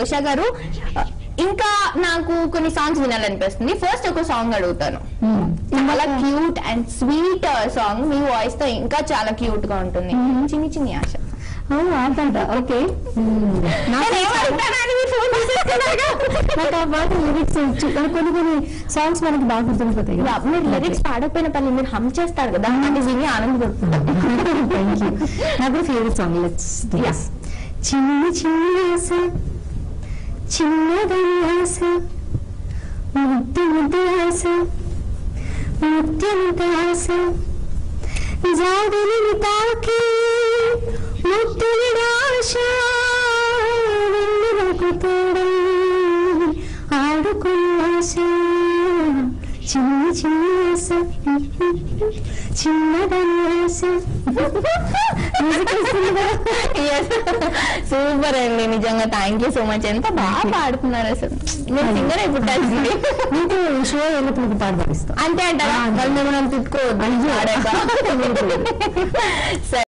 ఉషా గారు. ఇంకా నాకు కొన్ని సాంగ్స్ వినాలనిపిస్తుంది. ఫస్ట్ ఒక సాంగ్ అడుగుతాను. చాలా క్యూట్ అండ్ స్వీట్ సాంగ్ మీ వాయిస్తో ఇంకా చాలా క్యూట్గా ఉంటుంది. చిన్ని చిన్ని ఆశ. ఓకే. తీసేసుకున్నారుగా. నాకు ఆ పాట లిరిక్స్ వచ్చు. కానీ కొన్ని కొన్ని సాంగ్స్ మనకి బాగా గుర్తుండిపోతాయి యా, మీరు లిరిక్స్ పాడకపోయిన పని మీరు హమ్ చేస్తారు కదా. అది విని ఆనందపడుతున్నారు థ్యాంక్ యూ నాకు ఫేవరెట్ సాంగ్. చిన్న చిన్న ఆశ చిన్నదని ఆశ ముద్దు ముద్దు ఆశ ముద్దు ముద్దు ఆశ జాబిలిని తాకి ముద్దుని ఆశ నాకు తోడై ఆడుకున్న ఆశ చిన్న చిన్న ఆశ చిన్నదని ఆశ సూపర్ అండి నిజంగా థ్యాంక్ యూ సో మచ్ ఎంత బాగా పాడుతున్నారు అసలు నేను సింగర్ అయిపోతాల్సింది నీకు షో వెళ్ళినప్పుడు పాట పాడిస్తాం అంతే అంటారా వాళ్ళు మిమ్మల్ని తిట్టుకోవద్దు సరే